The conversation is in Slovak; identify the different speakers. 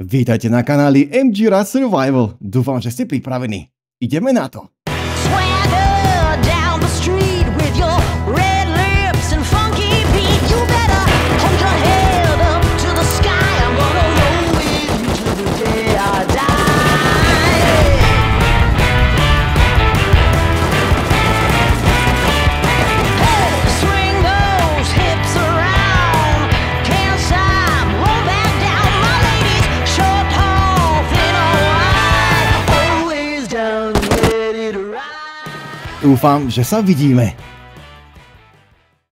Speaker 1: Vítajte na kanáli MG Rad Survival. Dúfam, že ste pripravení. Ideme na to. Doufám, že se vidíme.